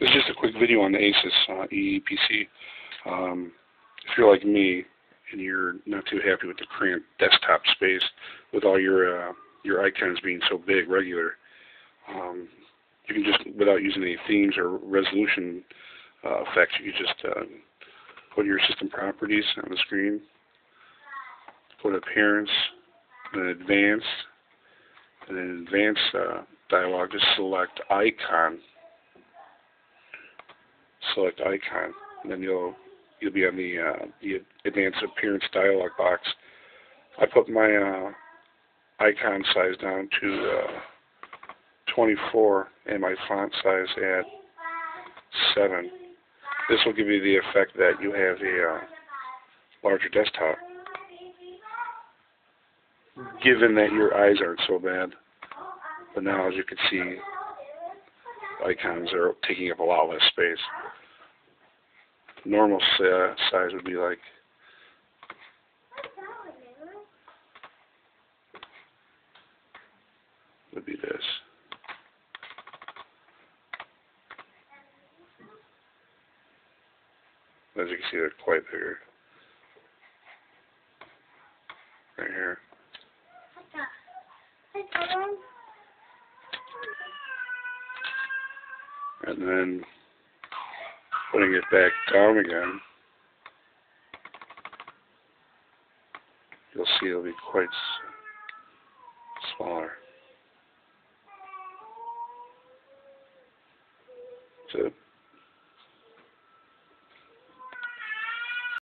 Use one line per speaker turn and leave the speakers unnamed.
This is just a quick video on the Asus uh, Eee PC. Um, if you're like me and you're not too happy with the cramped desktop space with all your uh, your icons being so big, regular, um, you can just, without using any themes or resolution uh, effects, you can just uh, put your system properties on the screen, put appearance, then advanced, and then advanced uh, dialog, just select icon select icon, and then you'll you'll be on the uh, the advanced appearance dialog box. I put my uh, icon size down to uh, 24 and my font size at 7. This will give you the effect that you have a uh, larger desktop. Given that your eyes aren't so bad, but now as you can see, icons are taking up a lot less space normal uh, size would be like would be this. As you can see, they're quite bigger. Right here. And then putting it back down again, you'll see it'll be quite smaller. So